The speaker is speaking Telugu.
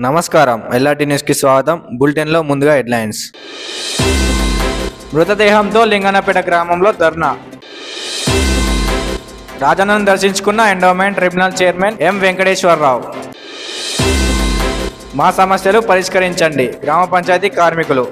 నమస్కారం. ఎల్ఆర్టీ న్యూస్కి స్వాగతం. బులెటిన్లో ముందుగా హెడ్లైన్స్. మృతదేహంతో లింగనపేట గ్రామంలో ధర్నా. రాజన్నను దర్శించుకున్న endowment tribunal chairman M Venkateswararao. మా సమస్యలు పరిష్కరించండి. గ్రామ పంచాయతీ కార్మికులు.